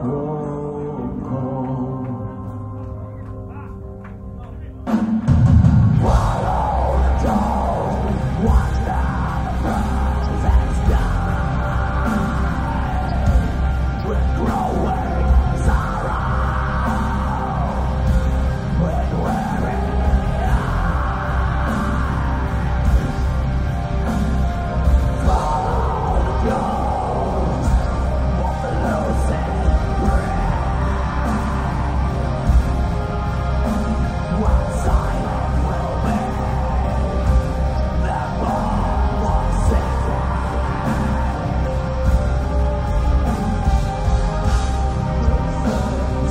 far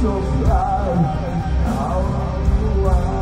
So fly out of the